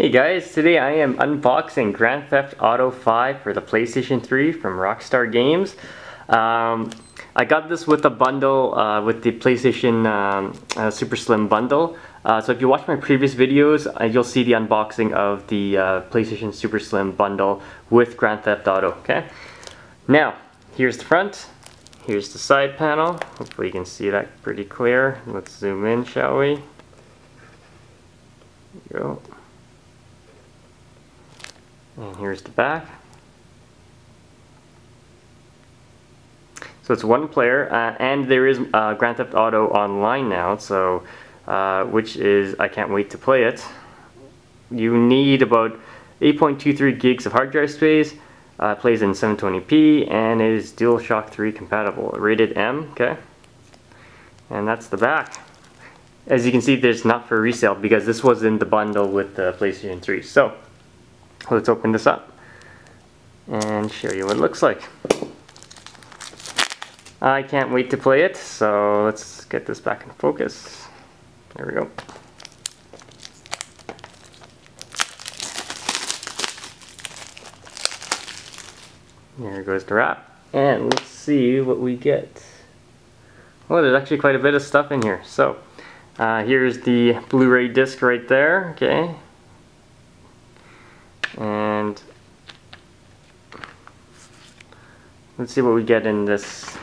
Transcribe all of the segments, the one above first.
Hey guys, today I am unboxing Grand Theft Auto 5 for the PlayStation 3 from Rockstar Games. Um, I got this with a bundle uh, with the PlayStation um, uh, Super Slim bundle. Uh, so if you watch my previous videos, uh, you'll see the unboxing of the uh, PlayStation Super Slim bundle with Grand Theft Auto, okay? Now, here's the front, here's the side panel. Hopefully you can see that pretty clear. Let's zoom in, shall we? go. And here's the back. So it's one player, uh, and there is uh, Grand Theft Auto Online now, so uh, which is, I can't wait to play it. You need about 8.23 gigs of hard drive space, uh, plays in 720p, and it is DualShock 3 compatible, rated M, okay? And that's the back. As you can see, there's not for resale because this was in the bundle with the PlayStation 3. So, let's open this up and show you what it looks like. I can't wait to play it, so let's get this back in focus. There we go. There goes the wrap. And let's see what we get. Well, there's actually quite a bit of stuff in here. So, uh, here's the Blu-ray disc right there, okay? And let's see what we get in this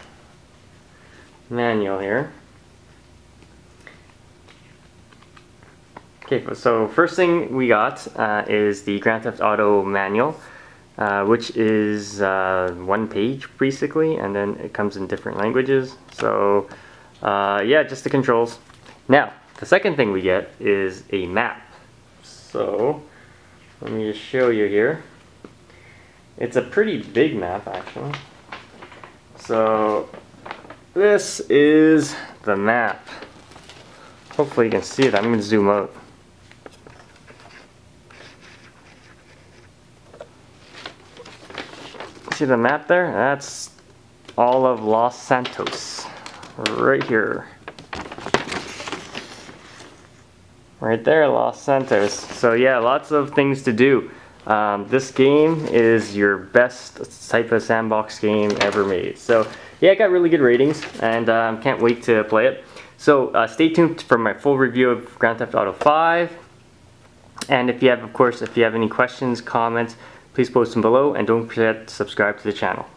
manual here. Okay, so first thing we got uh, is the Grand Theft Auto manual, uh, which is uh, one page basically, and then it comes in different languages. So uh, yeah, just the controls. Now, the second thing we get is a map. So let me just show you here. It's a pretty big map actually. So this is the map. Hopefully you can see it. I'm going to zoom out. See the map there? That's all of Los Santos. Right here. Right there, Los Santos. So yeah, lots of things to do. Um, this game is your best type of sandbox game ever made. So yeah, it got really good ratings and um, can't wait to play it. So uh, stay tuned for my full review of Grand Theft Auto 5. And if you have, of course, if you have any questions, comments, please post them below and don't forget to subscribe to the channel.